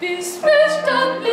Bis Verstand